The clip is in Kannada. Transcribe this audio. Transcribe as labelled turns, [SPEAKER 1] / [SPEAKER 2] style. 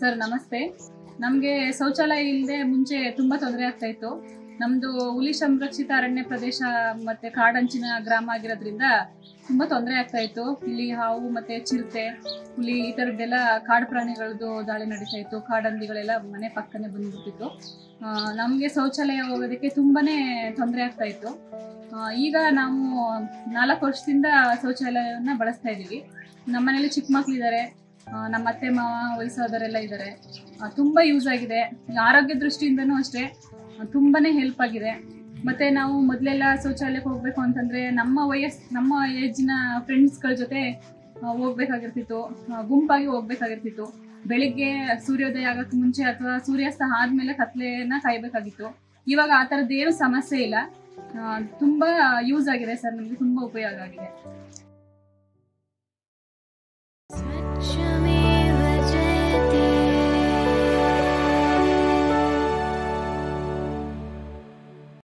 [SPEAKER 1] ಸರ್ ನಮಸ್ತೆ. ನಮಗೆ ಶೌಚಾಲಯ ಇಲ್ಲದೆ ಮುಂಚೆ ತುಂಬಾ ತೊಂದರೆ ಆಗ್ತಾ ಇತ್ತು. ನಮ್ದು ಹುಲಿ ಸಂರಕ್ಷಿತ ಅರಣ್ಯ ಪ್ರದೇಶ ಮತ್ತೆ ಕಾಡಂಚಿನ ಗ್ರಾಮ ಆಗಿರೋದ್ರಿಂದ ತುಂಬಾ ತೊಂದರೆ ಆಗ್ತಾ ಇತ್ತು. ಇಲ್ಲಿ ಹಾವು ಮತ್ತೆ ಚಿರತೆ ಹುಲಿ ಈ ಥರದ್ದೆಲ್ಲ ಕಾಡು ಪ್ರಾಣಿಗಳದ್ದು ದಾಳಿ ನಡೀತಾ ಇತ್ತು. ಕಾಡಂದಿಗಳೆಲ್ಲ ಮನೆ ಪಕ್ಕನೆ ಬಂದ್ಬಿಟ್ಟಿತ್ತು. ನಮಗೆ ಶೌಚಾಲಯ ಹೋಗೋದಕ್ಕೆ ತುಂಬಾನೇ ತೊಂದರೆ ಆಗ್ತಾ ಇತ್ತು. ಈಗ ನಾವು ನಾಲ್ಕು ವರ್ಷದಿಂದ ಶೌಚಾಲಯವನ್ನು ಬಳಸ್ತಾ ಇದ್ದೀವಿ ನಮ್ಮನೇಲಿ ಚಿಕ್ಕ ಮಕ್ಳಿದ್ದಾರೆ ಆ, ನಮ್ಮ ಅತ್ತೆ, ಮಾವ, ವಯಸ್ಸಾದವರೆಲ್ಲ ಇದ್ದಾರೆ. ತುಂಬಾ ಯೂಸ್ ಆಗಿದೆ. ಆರೋಗ್ಯ ದೃಷ್ಟಿಯಿಂದನೂ ಅಷ್ಟೇ ತುಂಬಾನೇ ಹೆಲ್ಪ್ ಆಗಿದೆ. ಮತ್ತೆ ನಾವು ಮೊದಲೆಲ್ಲ ಶೌಚಾಲಯಕ್ಕೆ ಹೋಗ್ಬೇಕು ಅಂತಂದ್ರೆ ನಮ್ಮ ವಯಸ್, ನಮ್ಮ ಏಜ್ನ ಫ್ರೆಂಡ್ಸ್ಗಳ ಜೊತೆ ಹೋಗ್ಬೇಕಾಗಿರ್ತಿತ್ತು. ಗುಂಪಾಗಿ ಹೋಗ್ಬೇಕಾಗಿರ್ತಿತ್ತು. ಬೆಳಿಗ್ಗೆ ಸೂರ್ಯೋದಯ ಆಗಕ್ಕೆ ಮುಂಚೆ ಅಥವಾ ಸೂರ್ಯಾಸ್ತ ಆದ್ಮೇಲೆ ಕತ್ಲೆನ ಕಾಯ್ಬೇಕಾಗಿತ್ತು. ಇವಾಗ ಆ ಥರದ್ದು ಏನು ಸಮಸ್ಯೆ ಇಲ್ಲ. ತುಂಬಾ ಯೂಸ್ ಆಗಿದೆ ಸರ್, ನಮಗೆ ತುಂಬಾ ಉಪಯೋಗ ಆಗಿದೆ.
[SPEAKER 2] 却没